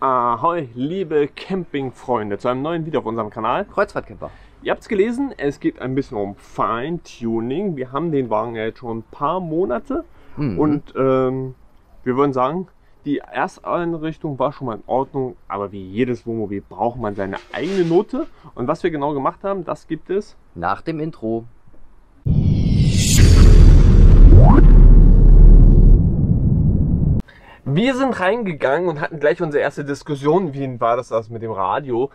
Ahoi, liebe Campingfreunde, zu einem neuen Video auf unserem Kanal. Kreuzfahrtcamper. Ihr habt es gelesen, es geht ein bisschen um Feintuning. Wir haben den Wagen ja jetzt schon ein paar Monate Mhm. und ähm, wir würden sagen, die Ersteinrichtung war schon mal in Ordnung, aber wie jedes Wohnmobil braucht man seine eigene Note. Und was wir genau gemacht haben, das gibt es Nach dem Intro. Wir sind reingegangen und hatten gleich unsere erste Diskussion, wie war das, das mit dem Radio,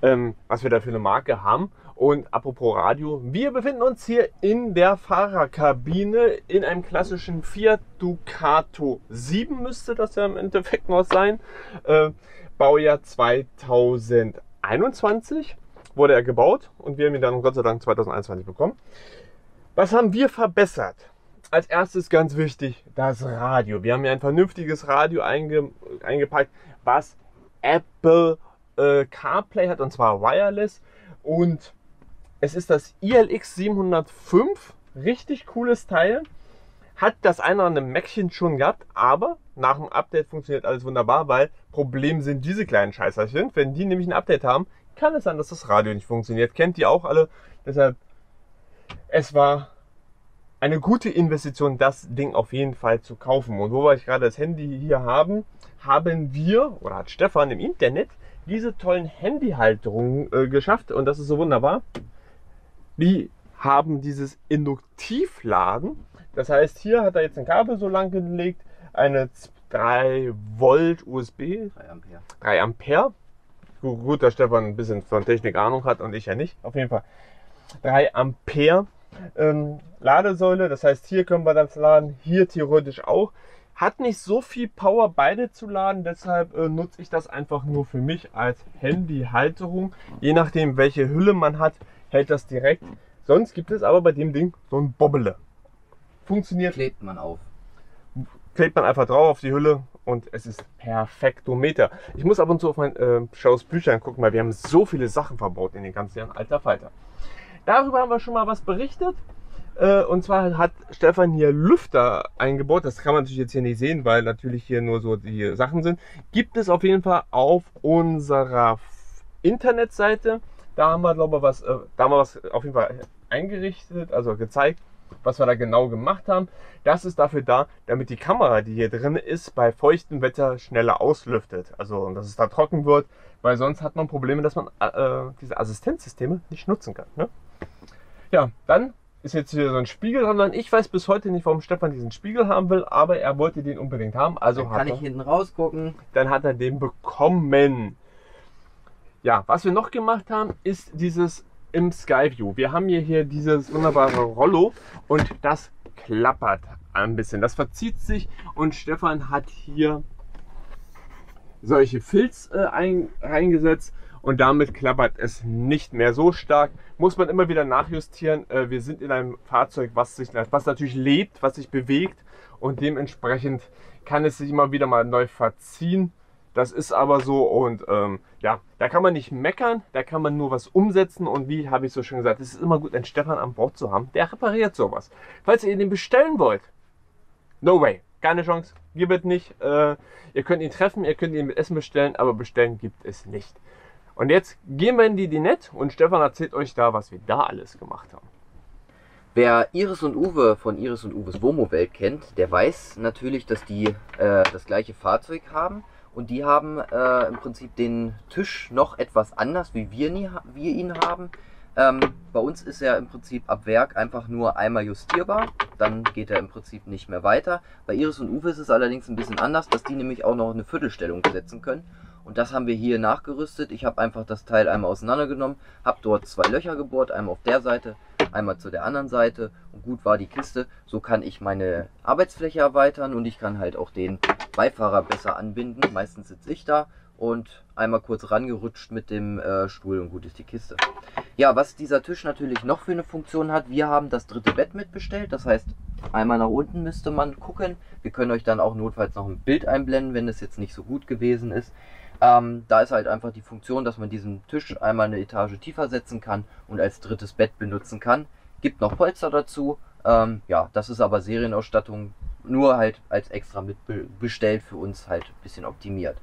ähm, was wir da für eine Marke haben. Und apropos Radio, wir befinden uns hier in der Fahrerkabine in einem klassischen Fiat Ducato 7 müsste das ja im Endeffekt noch sein. Äh, Baujahr 2021 wurde er gebaut und wir haben ihn dann Gott sei Dank 2021 bekommen. Was haben wir verbessert? Als erstes ganz wichtig, das Radio. Wir haben hier ein vernünftiges Radio einge, eingepackt, was Apple äh, CarPlay hat und zwar wireless. Und es ist das ILX 705, richtig cooles Teil. Hat das eine oder andere Mäckchen schon gehabt, aber nach dem Update funktioniert alles wunderbar, weil Problem sind diese kleinen Scheißerchen. Wenn die nämlich ein Update haben, kann es sein, dass das Radio nicht funktioniert. Kennt ihr auch alle. Deshalb, es war eine gute Investition, das Ding auf jeden Fall zu kaufen. Und wo wir gerade das Handy hier haben, haben wir, oder hat Stefan im Internet, diese tollen Handyhalterungen äh, geschafft. Und das ist so wunderbar. Die haben dieses Induktivladen. Das heißt, hier hat er jetzt ein Kabel so lang gelegt, eine 3 Volt USB, 3 Ampere. 3 Ampere. Gut, gut, dass Stefan ein bisschen von Technik Ahnung hat und ich ja nicht. Auf jeden Fall 3 Ampere ähm, Ladesäule. Das heißt, hier können wir das laden, hier theoretisch auch. Hat nicht so viel Power, beide zu laden, deshalb äh, nutze ich das einfach nur für mich als Handyhalterung. Je nachdem, welche Hülle man hat, hält das direkt. Sonst gibt es aber bei dem Ding so ein Bobbele. Funktioniert Klebt man auf. klebt man einfach drauf auf die Hülle und es ist perfektometer. Ich muss ab und zu auf mein äh, Schaus Büchern gucken, weil wir haben so viele Sachen verbaut in den ganzen Jahren. Alter Falter. Darüber haben wir schon mal was berichtet. Äh, und zwar hat Stefan hier Lüfter eingebaut. Das kann man natürlich jetzt hier nicht sehen, weil natürlich hier nur so die Sachen sind. Gibt es auf jeden Fall auf unserer Internetseite. Da haben wir, glaube ich, was, äh, da haben wir was auf jeden Fall eingerichtet, also gezeigt, was wir da genau gemacht haben. Das ist dafür da, damit die Kamera, die hier drin ist, bei feuchtem Wetter schneller auslüftet. Also, dass es da trocken wird, weil sonst hat man Probleme, dass man äh, diese Assistenzsysteme nicht nutzen kann. Ne? Ja, dann ist jetzt hier so ein Spiegel dran. Ich weiß bis heute nicht, warum Stefan diesen Spiegel haben will, aber er wollte den unbedingt haben. Also Dann kann er ich hinten rausgucken. dann hat er den bekommen. Ja, was wir noch gemacht haben, ist dieses im Skyview. Wir haben hier, hier dieses wunderbare Rollo und das klappert ein bisschen. Das verzieht sich und Stefan hat hier solche Filz äh, ein, reingesetzt und damit klappert es nicht mehr so stark. Muss man immer wieder nachjustieren. Äh, wir sind in einem Fahrzeug, was, sich, was natürlich lebt, was sich bewegt und dementsprechend kann es sich immer wieder mal neu verziehen. Das ist aber so und ähm, ja, da kann man nicht meckern, da kann man nur was umsetzen und wie habe ich so schön gesagt, es ist immer gut, einen Stefan an Bord zu haben, der repariert sowas. Falls ihr den bestellen wollt, no way, keine Chance, gibt es nicht. Äh, ihr könnt ihn treffen, ihr könnt ihn mit Essen bestellen, aber bestellen gibt es nicht. Und jetzt gehen wir in die Dinette und Stefan erzählt euch da, was wir da alles gemacht haben. Wer Iris und Uwe von Iris und Uwes Womo-Welt kennt, der weiß natürlich, dass die äh, das gleiche Fahrzeug haben. Und die haben äh, im Prinzip den Tisch noch etwas anders, wie wir, nie, wir ihn haben. Ähm, bei uns ist er im Prinzip ab Werk einfach nur einmal justierbar. Dann geht er im Prinzip nicht mehr weiter. Bei Iris und Uwe ist es allerdings ein bisschen anders, dass die nämlich auch noch eine Viertelstellung setzen können. Und das haben wir hier nachgerüstet. Ich habe einfach das Teil einmal auseinandergenommen, habe dort zwei Löcher gebohrt, einmal auf der Seite, einmal zu der anderen Seite. Und gut war die Kiste. So kann ich meine Arbeitsfläche erweitern und ich kann halt auch den Beifahrer besser anbinden. Meistens sitze ich da und einmal kurz rangerutscht mit dem äh, Stuhl und gut ist die Kiste. Ja, was dieser Tisch natürlich noch für eine Funktion hat, wir haben das dritte Bett mitbestellt. Das heißt, einmal nach unten müsste man gucken. Wir können euch dann auch notfalls noch ein Bild einblenden, wenn es jetzt nicht so gut gewesen ist. Ähm, da ist halt einfach die Funktion, dass man diesen Tisch einmal eine Etage tiefer setzen kann und als drittes Bett benutzen kann. Gibt noch Polster dazu. Ähm, ja, das ist aber Serienausstattung. nur halt als extra mitbestellt für uns halt ein bisschen optimiert.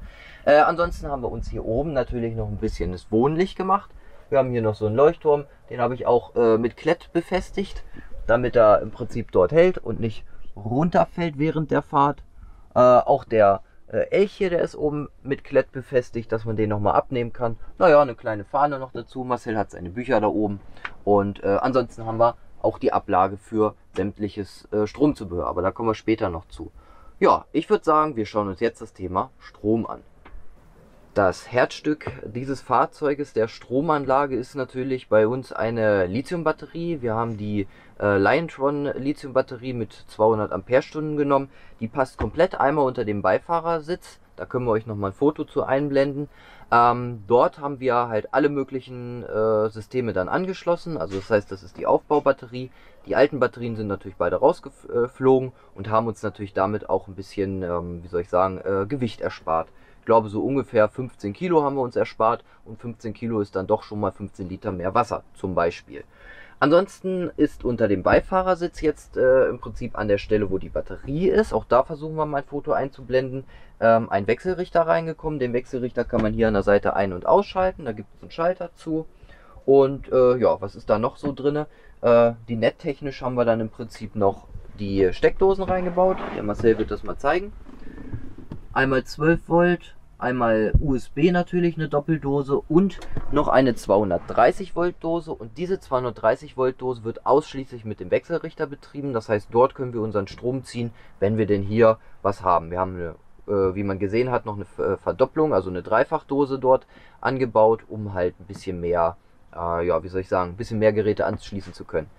Äh, ansonsten haben wir uns hier oben natürlich noch ein bisschen das Wohnlicht gemacht. Wir haben hier noch so einen Leuchtturm, den habe ich auch äh, mit Klett befestigt, damit er im Prinzip dort hält und nicht runterfällt während der Fahrt. Äh, auch der äh, Elch hier, der ist oben mit Klett befestigt, dass man den nochmal abnehmen kann. Naja, eine kleine Fahne noch dazu. Marcel hat seine Bücher da oben. Und äh, ansonsten haben wir auch die Ablage für sämtliches äh, Stromzubehör. Aber da kommen wir später noch zu. Ja, ich würde sagen, wir schauen uns jetzt das Thema Strom an. Das Herzstück dieses Fahrzeuges, der Stromanlage, ist natürlich bei uns eine Lithiumbatterie. Wir haben die äh, Liontron Lithiumbatterie mit 200 Ampere-Stunden genommen. Die passt komplett einmal unter dem Beifahrersitz. Da können wir euch nochmal ein Foto zu einblenden. Ähm, dort haben wir halt alle möglichen äh, Systeme dann angeschlossen. Also das heißt, das ist die Aufbaubatterie. Die alten Batterien sind natürlich beide rausgeflogen und haben uns natürlich damit auch ein bisschen, ähm, wie soll ich sagen, äh, Gewicht erspart. Ich glaube, so ungefähr 15 Kilo haben wir uns erspart und 15 Kilo ist dann doch schon mal 15 Liter mehr Wasser zum Beispiel. Ansonsten ist unter dem Beifahrersitz jetzt äh, im Prinzip an der Stelle, wo die Batterie ist, auch da versuchen wir mal ein Foto einzublenden, ähm, ein Wechselrichter reingekommen. Den Wechselrichter kann man hier an der Seite ein- und ausschalten, da gibt es einen Schalter zu. Und äh, ja, was ist da noch so drin? Äh, die nettechnisch haben wir dann im Prinzip noch die Steckdosen reingebaut. Der Marcel wird das mal zeigen. Einmal 12 Volt, einmal USB natürlich eine Doppeldose und noch eine 230 Volt Dose und diese 230 Volt Dose wird ausschließlich mit dem Wechselrichter betrieben. Das heißt, dort können wir unseren Strom ziehen, wenn wir denn hier was haben. Wir haben eine äh, wie man gesehen hat, noch eine äh, Verdopplung, also eine Dreifachdose dort angebaut, um halt ein bisschen mehr, äh, ja, wie soll ich sagen, ein bisschen mehr Geräte anschließen zu können.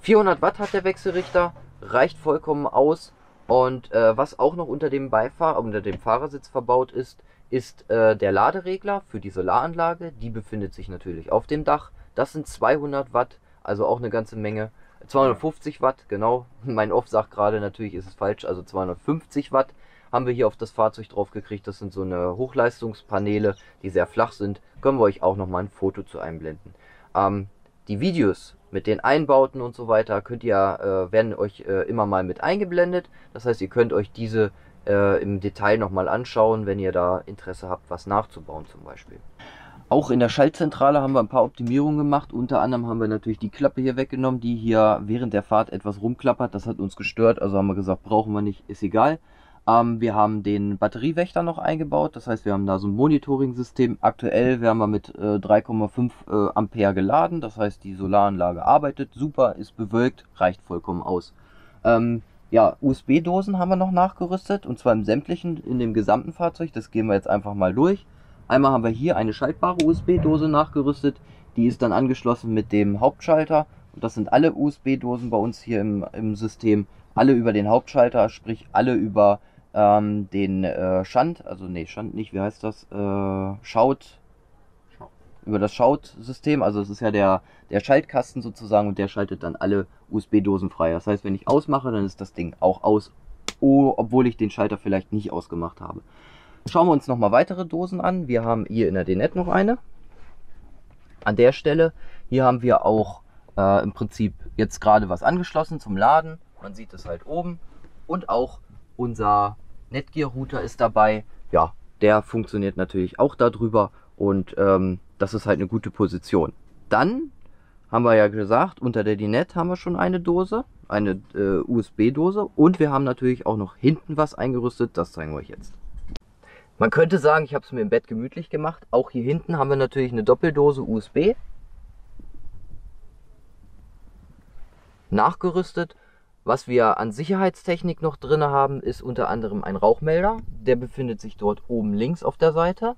400 Watt hat der Wechselrichter, reicht vollkommen aus. Und äh, was auch noch unter dem Beifahrer, unter dem Fahrersitz verbaut ist, ist äh, der Laderegler für die Solaranlage. Die befindet sich natürlich auf dem Dach. Das sind 200 Watt, also auch eine ganze Menge. 250 Watt, genau. Mein Off sagt gerade, natürlich ist es falsch, also 250 Watt haben wir hier auf das Fahrzeug drauf gekriegt. Das sind so eine Hochleistungspaneele, die sehr flach sind. Können wir euch auch nochmal ein Foto zu einblenden. Ähm, die Videos mit den Einbauten und so weiter könnt ihr, äh, werden euch äh, immer mal mit eingeblendet. Das heißt, ihr könnt euch diese äh, im Detail nochmal anschauen, wenn ihr da Interesse habt, was nachzubauen zum Beispiel. Auch in der Schaltzentrale haben wir ein paar Optimierungen gemacht. Unter anderem haben wir natürlich die Klappe hier weggenommen, die hier während der Fahrt etwas rumklappert. Das hat uns gestört, also haben wir gesagt, brauchen wir nicht, ist egal. Ähm, wir haben den Batteriewächter noch eingebaut, das heißt, wir haben da so ein Monitoring-System. Aktuell werden wir mit äh, 3,5 äh, Ampere geladen, das heißt, die Solaranlage arbeitet super, ist bewölkt, reicht vollkommen aus. Ähm, ja, USB-Dosen haben wir noch nachgerüstet und zwar im sämtlichen, in dem gesamten Fahrzeug. Das gehen wir jetzt einfach mal durch. Einmal haben wir hier eine schaltbare USB-Dose nachgerüstet. Die ist dann angeschlossen mit dem Hauptschalter. Und das sind alle USB-Dosen bei uns hier im, im System. Alle über den Hauptschalter, sprich alle über ähm, den äh, Schand, also nee, Schand nicht, wie heißt das? Äh, Schaut, über das Schaut-System, also es ist ja der, der Schaltkasten sozusagen und der schaltet dann alle USB-Dosen frei. Das heißt, wenn ich ausmache, dann ist das Ding auch aus, oh, obwohl ich den Schalter vielleicht nicht ausgemacht habe. Schauen wir uns nochmal weitere Dosen an. Wir haben hier in der DNet noch eine. An der Stelle, hier haben wir auch äh, im Prinzip jetzt gerade was angeschlossen zum Laden. Man sieht es halt oben. Und auch unser Netgear-Router ist dabei. Ja, der funktioniert natürlich auch darüber und ähm, das ist halt eine gute Position. Dann haben wir ja gesagt, unter der DNet haben wir schon eine Dose, eine äh, USB-Dose und wir haben natürlich auch noch hinten was eingerüstet, das zeigen wir euch jetzt. Man könnte sagen, ich habe es mir im Bett gemütlich gemacht. Auch hier hinten haben wir natürlich eine Doppeldose USB. Nachgerüstet was wir an Sicherheitstechnik noch drin haben, ist unter anderem ein Rauchmelder. Der befindet sich dort oben links auf der Seite.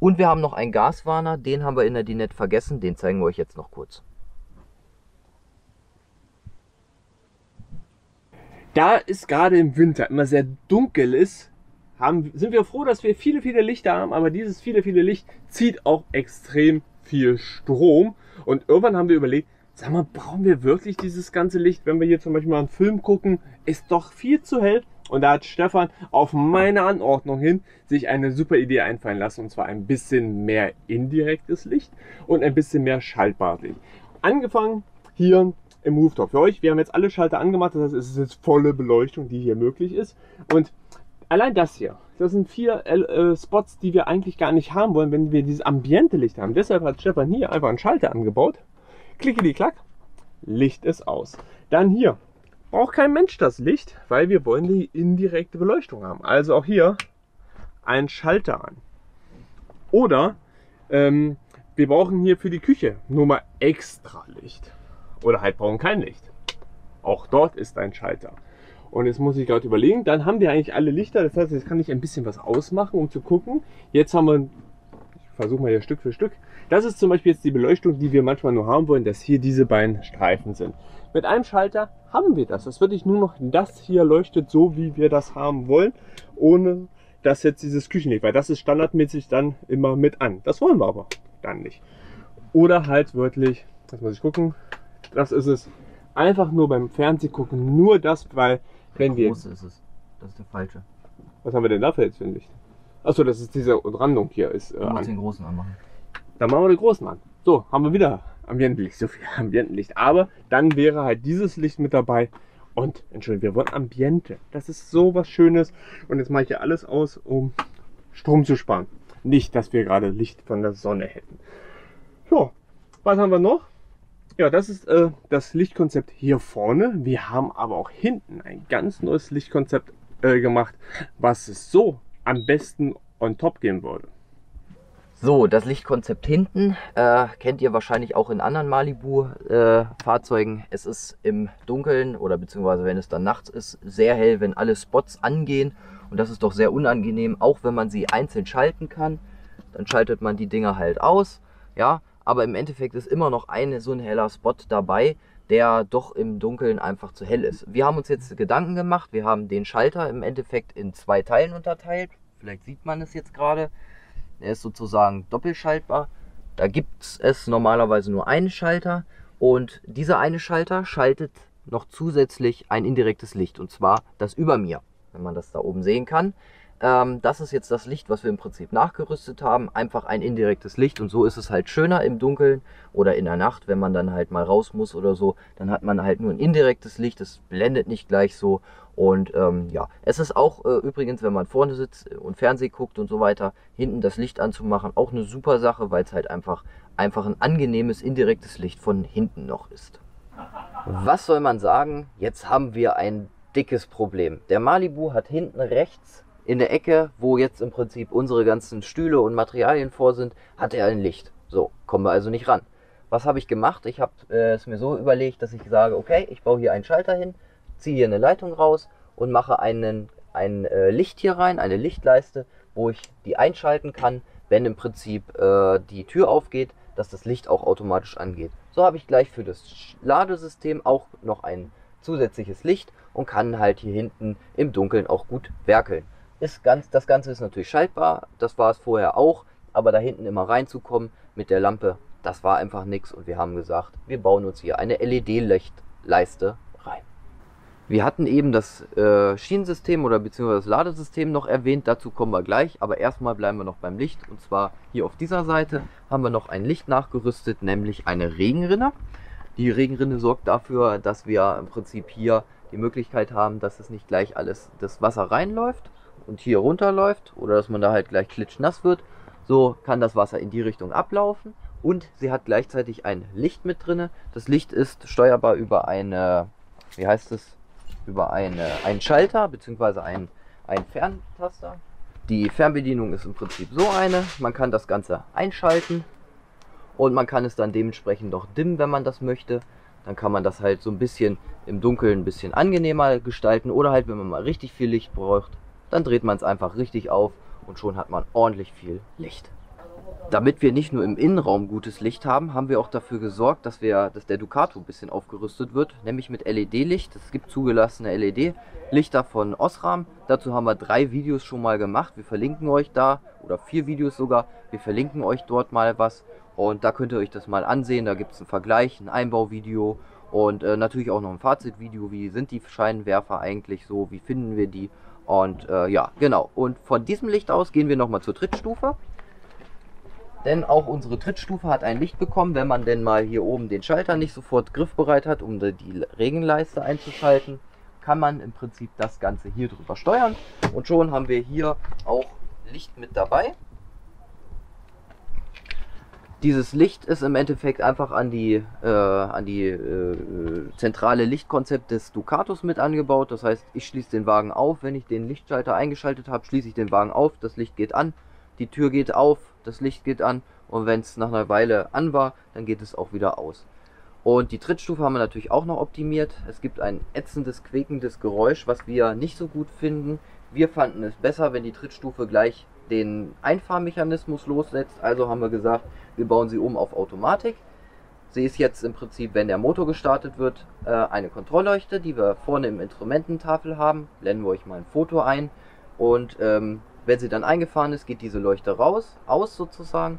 Und wir haben noch einen Gaswarner, den haben wir in der Dinette vergessen, den zeigen wir euch jetzt noch kurz. Da es gerade im Winter immer sehr dunkel ist, haben, sind wir froh, dass wir viele, viele Lichter haben, aber dieses viele, viele Licht zieht auch extrem viel Strom. Und irgendwann haben wir überlegt, Sag mal, brauchen wir wirklich dieses ganze Licht, wenn wir hier zum Beispiel mal einen Film gucken? Ist doch viel zu hell. Und da hat Stefan auf meine Anordnung hin sich eine super Idee einfallen lassen. Und zwar ein bisschen mehr indirektes Licht und ein bisschen mehr schaltbares Licht. Angefangen hier im Rooftop. Für euch, wir haben jetzt alle Schalter angemacht, das heißt, es ist jetzt volle Beleuchtung, die hier möglich ist. Und allein das hier, das sind vier äh, Spots, die wir eigentlich gar nicht haben wollen, wenn wir dieses ambiente Licht haben. Deshalb hat Stefan hier einfach einen Schalter angebaut. Klicke die Klack, Licht ist aus. Dann hier, braucht kein Mensch das Licht, weil wir wollen die indirekte Beleuchtung haben. Also auch hier ein Schalter an. Oder ähm, wir brauchen hier für die Küche nur mal extra Licht. Oder halt brauchen kein Licht. Auch dort ist ein Schalter. Und jetzt muss ich gerade überlegen, dann haben wir eigentlich alle Lichter. Das heißt, jetzt kann ich ein bisschen was ausmachen, um zu gucken. Jetzt haben wir, ich versuche mal hier Stück für Stück. Das ist zum Beispiel jetzt die Beleuchtung, die wir manchmal nur haben wollen, dass hier diese beiden Streifen sind. Mit einem Schalter haben wir das. Das würde ich nur noch, das hier leuchtet so, wie wir das haben wollen, ohne dass jetzt dieses Küchenlicht, weil das ist standardmäßig dann immer mit an. Das wollen wir aber dann nicht. Oder halt wirklich, das muss ich gucken, das ist es. Einfach nur beim Fernsehgucken, nur das, weil wenn wir. Große ist es. Das ist der falsche. Was haben wir denn dafür jetzt für ein Licht? Achso, das ist diese Randung hier. Ist, äh, Du musst an. den großen anmachen. Dann machen wir den großen an. So, haben wir wieder Ambientenlicht. So viel Ambientenlicht. Aber dann wäre halt dieses Licht mit dabei. Und, Entschuldigung, wir wollen Ambiente. Das ist so was Schönes. Und jetzt mache ich hier alles aus, um Strom zu sparen. Nicht, dass wir gerade Licht von der Sonne hätten. So, was haben wir noch? Ja, das ist äh, das Lichtkonzept hier vorne. Wir haben aber auch hinten ein ganz neues Lichtkonzept äh, gemacht, was es so am besten on top gehen würde. So, das Lichtkonzept hinten äh, kennt ihr wahrscheinlich auch in anderen Malibu-Fahrzeugen. es ist im Dunkeln oder beziehungsweise wenn es dann nachts ist, sehr hell, wenn alle Spots angehen. Und das ist doch sehr unangenehm, auch wenn man sie einzeln schalten kann. Dann schaltet man die Dinger halt aus. Ja, aber im Endeffekt ist immer noch eine, so ein heller Spot dabei, der doch im Dunkeln einfach zu hell ist. Wir haben uns jetzt Gedanken gemacht. Wir haben den Schalter im Endeffekt in zwei Teilen unterteilt. Vielleicht sieht man es jetzt gerade. Er ist sozusagen doppelschaltbar. Da gibt es normalerweise nur einen Schalter und dieser eine Schalter schaltet noch zusätzlich ein indirektes Licht und zwar das über mir, wenn man das da oben sehen kann. Ähm, das ist jetzt das Licht, was wir im Prinzip nachgerüstet haben. Einfach ein indirektes Licht und so ist es halt schöner im Dunkeln oder in der Nacht, wenn man dann halt mal raus muss oder so. Dann hat man halt nur ein indirektes Licht, es blendet nicht gleich so. Und ähm, ja, es ist auch äh, übrigens, wenn man vorne sitzt und Fernseh guckt und so weiter, hinten das Licht anzumachen, auch eine super Sache, weil es halt einfach, einfach ein angenehmes indirektes Licht von hinten noch ist. Was soll man sagen? Jetzt haben wir ein dickes Problem. Der Malibu hat hinten rechts in der Ecke, wo jetzt im Prinzip unsere ganzen Stühle und Materialien vor sind, hat er ein Licht. So, kommen wir also nicht ran. Was habe ich gemacht? Ich habe äh, es mir so überlegt, dass ich sage, okay, ich baue hier einen Schalter hin, ziehe hier eine Leitung raus und mache einen, ein äh, Licht hier rein, eine Lichtleiste, wo ich die einschalten kann, wenn im Prinzip äh, die Tür aufgeht, dass das Licht auch automatisch angeht. So habe ich gleich für das Ladesystem auch noch ein zusätzliches Licht und kann halt hier hinten im Dunkeln auch gut werkeln. Ist ganz, das Ganze ist natürlich schaltbar, das war es vorher auch, aber da hinten immer reinzukommen mit der Lampe, das war einfach nichts und wir haben gesagt, wir bauen uns hier eine LED-Lichtleiste rein. Wir hatten eben das äh, Schienensystem oder beziehungsweise das Ladesystem noch erwähnt, dazu kommen wir gleich, aber erstmal bleiben wir noch beim Licht und zwar hier auf dieser Seite haben wir noch ein Licht nachgerüstet, nämlich eine Regenrinne. Die Regenrinne sorgt dafür, dass wir im Prinzip hier die Möglichkeit haben, dass es nicht gleich alles das Wasser reinläuft und hier runterläuft oder dass man da halt gleich klitschnass wird. So kann das Wasser in die Richtung ablaufen und sie hat gleichzeitig ein Licht mit drinne. Das Licht ist steuerbar über eine, wie heißt es, über eine, einen Schalter bzw. ein, ein Ferntaster. Die Fernbedienung ist im Prinzip so eine. Man kann das Ganze einschalten und man kann es dann dementsprechend noch dimmen, wenn man das möchte. Dann kann man das halt so ein bisschen im Dunkeln ein bisschen angenehmer gestalten oder halt, wenn man mal richtig viel Licht braucht, dann dreht man es einfach richtig auf und schon hat man ordentlich viel Licht. Damit wir nicht nur im Innenraum gutes Licht haben, haben wir auch dafür gesorgt, dass, wir, dass der Ducato ein bisschen aufgerüstet wird, nämlich mit LED-Licht. Es gibt zugelassene LED-Lichter von Osram. Dazu haben wir drei Videos schon mal gemacht. Wir verlinken euch da, oder vier Videos sogar. Wir verlinken euch dort mal was und da könnt ihr euch das mal ansehen. Da gibt es einen Vergleich, ein Einbauvideo und äh, natürlich auch noch ein Fazitvideo. Wie sind die Scheinwerfer eigentlich so? Wie finden wir die? Und äh, ja, genau. Und von diesem Licht aus gehen wir nochmal zur Trittstufe. Denn auch unsere Trittstufe hat ein Licht bekommen, wenn man denn mal hier oben den Schalter nicht sofort griffbereit hat, um die Regenleiste einzuschalten, kann man im Prinzip das Ganze hier drüber steuern. Und schon haben wir hier auch Licht mit dabei. Dieses Licht ist im Endeffekt einfach an die, äh, an die äh, zentrale Lichtkonzept des Ducatos mit angebaut. Das heißt, ich schließe den Wagen auf. Wenn ich den Lichtschalter eingeschaltet habe, schließe ich den Wagen auf. Das Licht geht an, die Tür geht auf, das Licht geht an. Und wenn es nach einer Weile an war, dann geht es auch wieder aus. Und die Trittstufe haben wir natürlich auch noch optimiert. Es gibt ein ätzendes, quäkendes Geräusch, was wir nicht so gut finden. Wir fanden es besser, wenn die Trittstufe gleich den Einfahrmechanismus lossetzt. Also haben wir gesagt, wir bauen sie um auf Automatik. Sie ist jetzt im Prinzip, wenn der Motor gestartet wird, äh, eine Kontrollleuchte, die wir vorne im Instrumententafel haben. Blenden wir euch mal ein Foto ein. Und ähm, wenn sie dann eingefahren ist, geht diese Leuchte raus, aus sozusagen.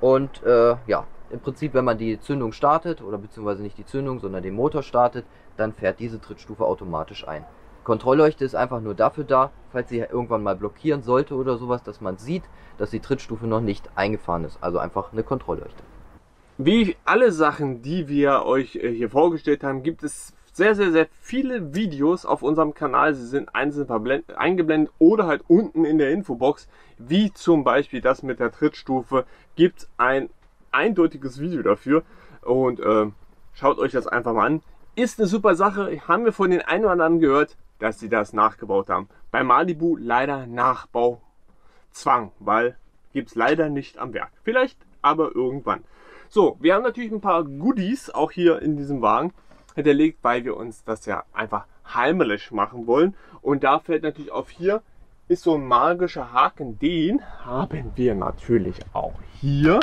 Und äh, ja, im Prinzip, wenn man die Zündung startet, oder beziehungsweise nicht die Zündung, sondern den Motor startet, dann fährt diese Trittstufe automatisch ein. Kontrollleuchte ist einfach nur dafür da, falls sie irgendwann mal blockieren sollte oder sowas, dass man sieht, dass die Trittstufe noch nicht eingefahren ist. Also einfach eine Kontrollleuchte. Wie alle Sachen, die wir euch äh, hier vorgestellt haben, gibt es sehr, sehr, sehr viele Videos auf unserem Kanal. Sie sind einzeln eingeblendet oder halt unten in der Infobox. Wie zum Beispiel das mit der Trittstufe gibt es ein eindeutiges Video dafür. Und äh, schaut euch das einfach mal an. Ist eine super Sache. Haben wir von den einen oder anderen gehört dass sie das nachgebaut haben. Bei Malibu leider Nachbauzwang, weil gibt es leider nicht am Werk. Vielleicht aber irgendwann. So, wir haben natürlich ein paar Goodies auch hier in diesem Wagen hinterlegt, weil wir uns das ja einfach heimelig machen wollen. Und da fällt natürlich auf hier ist so ein magischer Haken. Den haben wir natürlich auch hier.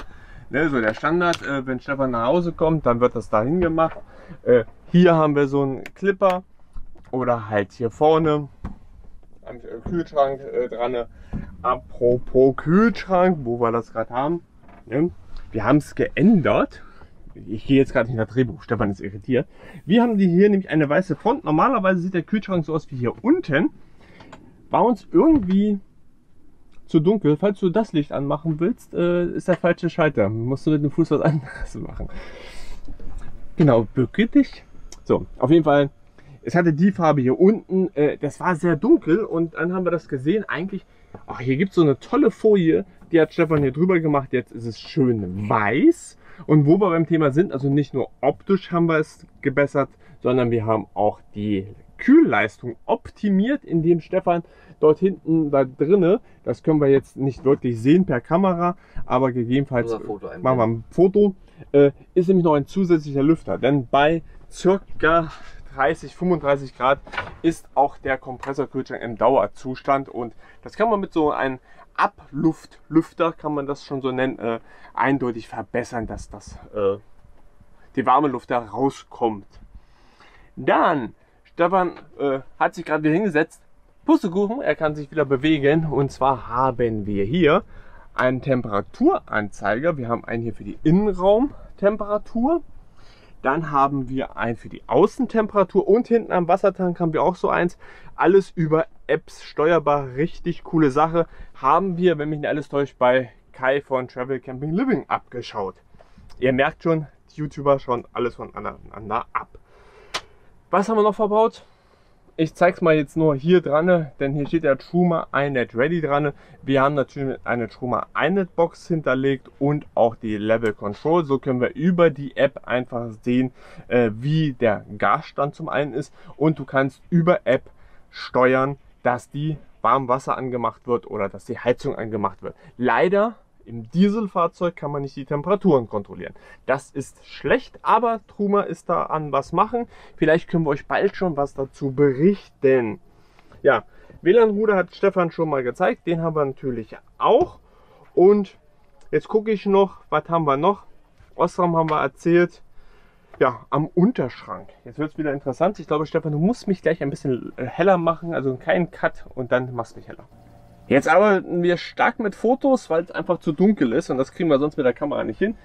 Ne, so der Standard, äh, wenn Stefan nach Hause kommt, dann wird das dahin gemacht. Äh, hier haben wir so einen Clipper, oder halt hier vorne am Kühlschrank äh, dran. Apropos Kühlschrank, wo wir das gerade haben. Ne? Wir haben es geändert. Ich gehe jetzt gerade nicht nach Drehbuch, Stefan ist irritiert. Wir haben hier nämlich eine weiße Front. Normalerweise sieht der Kühlschrank so aus wie hier unten. War uns irgendwie zu dunkel. Falls du das Licht anmachen willst, äh, ist der falsche Schalter. Musst du mit dem Fuß was anderes machen. Genau, bücke dich. So, auf jeden Fall es hatte die Farbe hier unten, äh, das war sehr dunkel und dann haben wir das gesehen, eigentlich, ach, hier gibt es so eine tolle Folie, die hat Stefan hier drüber gemacht, jetzt ist es schön weiß. Und wo wir beim Thema sind, also nicht nur optisch haben wir es gebessert, sondern wir haben auch die Kühlleistung optimiert, indem Stefan dort hinten da drinne, das können wir jetzt nicht wirklich sehen per Kamera, aber gegebenenfalls machen wir ein Foto, äh, ist nämlich noch ein zusätzlicher Lüfter. Denn bei circa 30, 35 Grad ist auch der Kompressorkühlschrank im Dauerzustand und das kann man mit so einem Abluftlüfter, kann man das schon so nennen, äh, eindeutig verbessern, dass das, äh, die warme Luft da rauskommt. Dann, Stefan äh, hat sich gerade wieder hingesetzt, Pustekuchen, er kann sich wieder bewegen und zwar haben wir hier einen Temperaturanzeiger. Wir haben einen hier für die Innenraumtemperatur dann haben wir ein für die Außentemperatur und hinten am Wassertank haben wir auch so eins. Alles über Apps steuerbar, richtig coole Sache. Haben wir, wenn mich nicht alles täuscht, bei Kai von Travel Camping Living abgeschaut. Ihr merkt schon, die YouTuber schauen alles voneinander ab. Was haben wir noch verbaut? Ich zeige es mal jetzt nur hier dran, denn hier steht der Truma iNet Ready dran. Wir haben natürlich eine Truma iNet Box hinterlegt und auch die Level Control. So können wir über die App einfach sehen, äh, wie der Gasstand zum einen ist und du kannst über App steuern, dass die Warmwasser angemacht wird oder dass die Heizung angemacht wird. Leider im Dieselfahrzeug kann man nicht die Temperaturen kontrollieren. Das ist schlecht, aber Truma ist da an was machen. Vielleicht können wir euch bald schon was dazu berichten. Ja, WLAN-Ruder hat Stefan schon mal gezeigt. Den haben wir natürlich auch. Und jetzt gucke ich noch, was haben wir noch? Osram haben wir erzählt. Ja, am Unterschrank. Jetzt wird es wieder interessant. Ich glaube, Stefan, du musst mich gleich ein bisschen heller machen. Also keinen Cut und dann machst du mich heller. Jetzt arbeiten wir stark mit Fotos, weil es einfach zu dunkel ist und das kriegen wir sonst mit der Kamera nicht hin.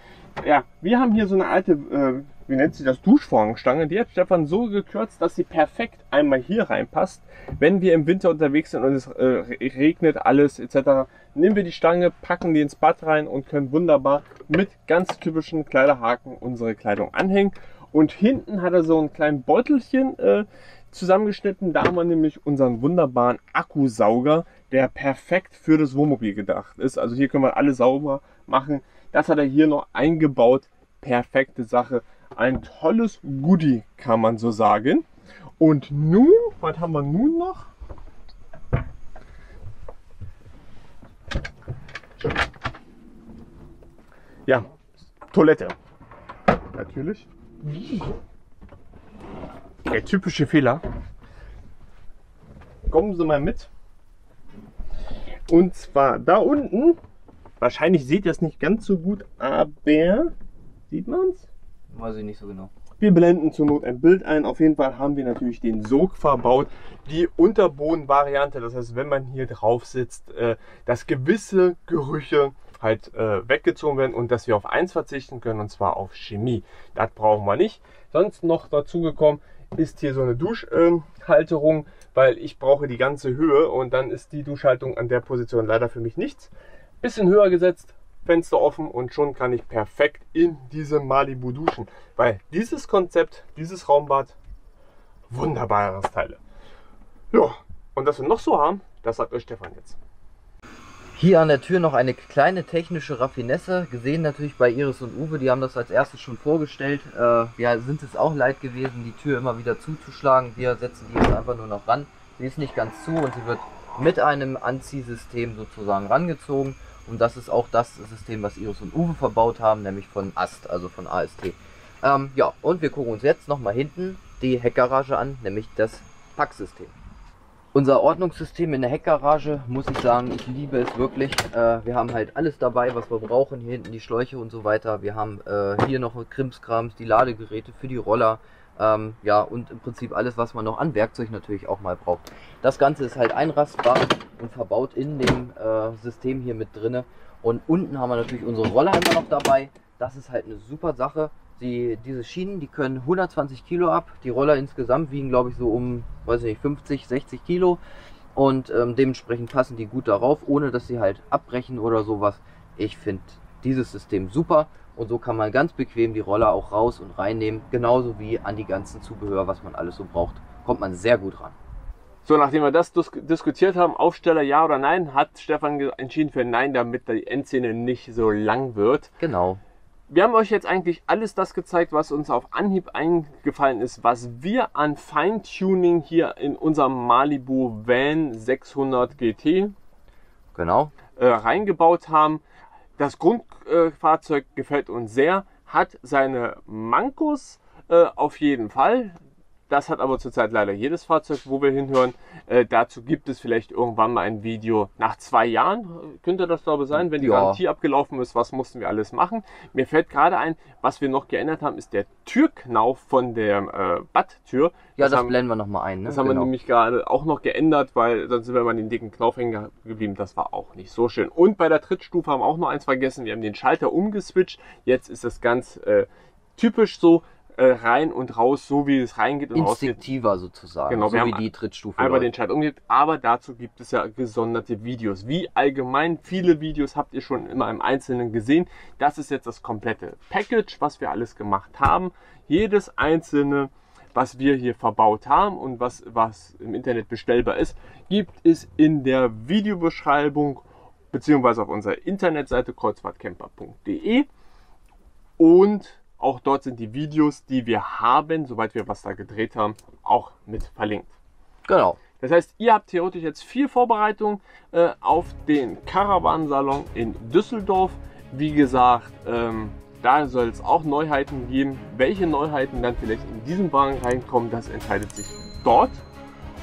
Ja, wir haben hier so eine alte äh, wie nennt sie das, Duschvorhangstange. Die hat Stefan so gekürzt, dass sie perfekt einmal hier reinpasst. Wenn wir im Winter unterwegs sind und es äh, regnet, alles etc., nehmen wir die Stange, packen die ins Bad rein und können wunderbar mit ganz typischen Kleiderhaken unsere Kleidung anhängen. Und hinten hat er so ein kleines Beutelchen äh, zusammengeschnitten. Da haben wir nämlich unseren wunderbaren Akkusauger, der perfekt für das Wohnmobil gedacht ist. Also hier können wir alle sauber machen. Das hat er hier noch eingebaut. Perfekte Sache. Ein tolles Goodie, kann man so sagen. Und nun, was haben wir nun noch? Ja, Toilette. Natürlich. Der typische Fehler. Kommen Sie mal mit. Und zwar da unten. Wahrscheinlich seht ihr es nicht ganz so gut, aber sieht man es? Weiß ich nicht so genau. Wir blenden zur Not ein Bild ein. Auf jeden Fall haben wir natürlich den Sog verbaut. Die Unterbodenvariante, das heißt, wenn man hier drauf sitzt, äh, dass gewisse Gerüche halt äh, weggezogen werden und dass wir auf eins verzichten können und zwar auf Chemie. Das brauchen wir nicht. Sonst noch dazu gekommen ist hier so eine Duschhalterung, weil ich brauche die ganze Höhe und dann ist die Duschhaltung an der Position leider für mich nichts. Bisschen höher gesetzt, Fenster offen und schon kann ich perfekt in diesem Malibu duschen. Weil dieses Konzept, dieses Raumbad, wunderbares Teile. Ja, und was wir noch so haben, das sagt euch Stefan jetzt. Hier an der Tür noch eine kleine technische Raffinesse, gesehen natürlich bei Iris und Uwe, die haben das als erstes schon vorgestellt. Äh, wir sind es auch leid gewesen, die Tür immer wieder zuzuschlagen. Wir setzen die jetzt einfach nur noch ran. Sie ist nicht ganz zu und sie wird mit einem Anziehsystem sozusagen rangezogen. Und das ist auch das System, was Iris und Uwe verbaut haben, nämlich von AST, also von AST. Ähm, ja, und wir gucken uns jetzt nochmal hinten die Heckgarage an, nämlich das Packsystem. Unser Ordnungssystem in der Heckgarage, muss ich sagen, ich liebe es wirklich. Äh, wir haben halt alles dabei, was wir brauchen. Hier hinten die Schläuche und so weiter. Wir haben äh, hier noch Krimskrams, die Ladegeräte für die Roller. Ähm, ja, und im Prinzip alles, was man noch an Werkzeug natürlich auch mal braucht. Das Ganze ist halt einrastbar und verbaut in dem äh, System hier mit drinne. Und unten haben wir natürlich unsere Roller immer noch dabei. Das ist halt eine super Sache. Die, diese Schienen, die können 120 Kilo ab. Die Roller insgesamt wiegen, glaube ich, so um, weiß ich nicht, 50, 60 Kilo. Und ähm, dementsprechend passen die gut darauf, ohne dass sie halt abbrechen oder sowas. Ich finde dieses System super. Und so kann man ganz bequem die Roller auch raus und reinnehmen. Genauso wie an die ganzen Zubehör, was man alles so braucht. Kommt man sehr gut ran. So, nachdem wir das diskutiert haben, Aufsteller ja oder nein, hat Stefan entschieden für nein, damit die Endszene nicht so lang wird. Genau. Wir haben euch jetzt eigentlich alles das gezeigt, was uns auf Anhieb eingefallen ist, was wir an Feintuning hier in unserem Malibu Van 600 GT genau. äh, reingebaut haben. Das Grundfahrzeug äh, gefällt uns sehr, hat seine Mankos äh, auf jeden Fall. Das hat aber zurzeit leider jedes Fahrzeug, wo wir hinhören. Äh, dazu gibt es vielleicht irgendwann mal ein Video nach zwei Jahren, könnte das glaube ich sein, wenn die ja. Garantie abgelaufen ist, was mussten wir alles machen. Mir fällt gerade ein, was wir noch geändert haben, ist der Türknauf von der äh, Badtür. Ja, das, das haben, blenden wir nochmal ein. Ne? Das haben genau. wir nämlich gerade auch noch geändert, weil sonst sind wir mal den dicken Knauf hängen geblieben. Das war auch nicht so schön. Und bei der Trittstufe haben wir auch noch eins vergessen. Wir haben den Schalter umgeswitcht. Jetzt ist das ganz äh, typisch so äh, rein und raus, so wie es reingeht und Instinktiver rausgeht. sozusagen, genau, so wie die Trittstufe. Einmal den Schalter umgeht, aber dazu gibt es ja gesonderte Videos. Wie allgemein viele Videos habt ihr schon immer im Einzelnen gesehen. Das ist jetzt das komplette Package, was wir alles gemacht haben. Jedes einzelne was wir hier verbaut haben und was, was im Internet bestellbar ist, gibt es in der Videobeschreibung beziehungsweise auf unserer Internetseite kreuzfahrtcamper.de und auch dort sind die Videos, die wir haben, soweit wir was da gedreht haben, auch mit verlinkt. Genau. Das heißt, ihr habt theoretisch jetzt viel Vorbereitung äh, auf den Caravan-Salon in Düsseldorf. Wie gesagt, ähm, da soll es auch Neuheiten geben. Welche Neuheiten dann vielleicht in diesen Wagen reinkommen, das entscheidet sich dort.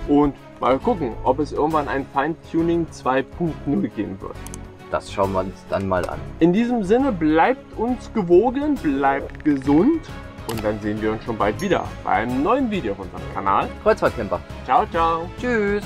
Und mal gucken, ob es irgendwann ein Feintuning 2.0 geben wird. Das schauen wir uns dann mal an. In diesem Sinne, bleibt uns gewogen, bleibt gesund und dann sehen wir uns schon bald wieder bei einem neuen Video auf unserem Kanal. Kreuzfahrtcamper. Ciao, ciao. Tschüss.